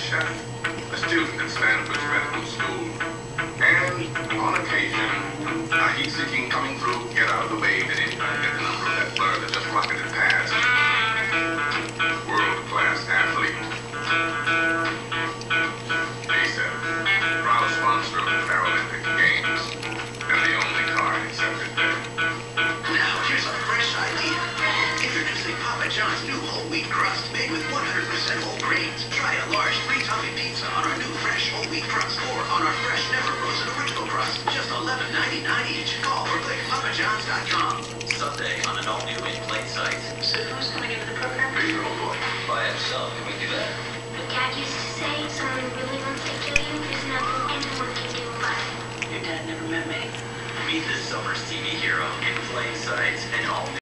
chef, a student at Stanford's medical school. And on occasion, a heed seeking coming through, get out of the way, did it, the number of that blur that just rocketed John's new whole wheat crust made with 100% whole grains. Try a large three-topping pizza on our new fresh whole wheat crust or on our fresh, never frozen original crust. Just $11.99 each. Call or click papajohns.com. Sunday on an all-new In Plain Sight. So who's coming into the program? Three-year-old boy. By himself, can we do that? But Dad used to say someone really wants to kill you, there's nothing anyone can do about it. Your dad never met me. Meet this summer's TV hero, In Plain Sight, an all